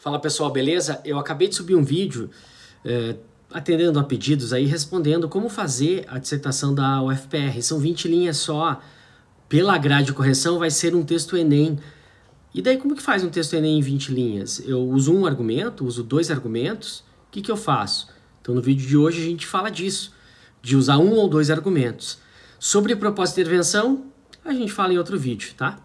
Fala pessoal, beleza? Eu acabei de subir um vídeo é, atendendo a pedidos aí, respondendo como fazer a dissertação da UFPR. São 20 linhas só. Pela grade de correção vai ser um texto Enem. E daí como que faz um texto Enem em 20 linhas? Eu uso um argumento, uso dois argumentos. O que, que eu faço? Então no vídeo de hoje a gente fala disso, de usar um ou dois argumentos. Sobre proposta de intervenção, a gente fala em outro vídeo, tá?